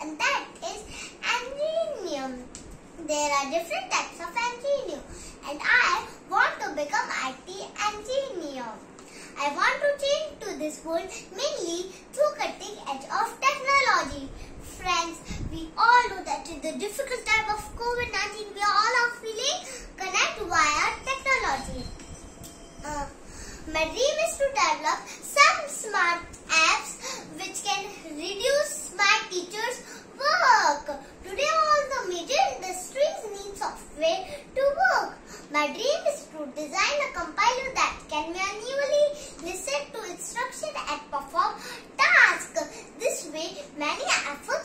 and that is angenium. There are different types of angenium and I want to become IT engineer. I want to change to this world mainly through cutting edge of technology. Friends, we all know that in the difficult time of COVID-19 we all are feeling connect via technology. Uh, my dream is to develop some smart My dream is to design a compiler that can manually listen to instructions and perform tasks. This way, many efforts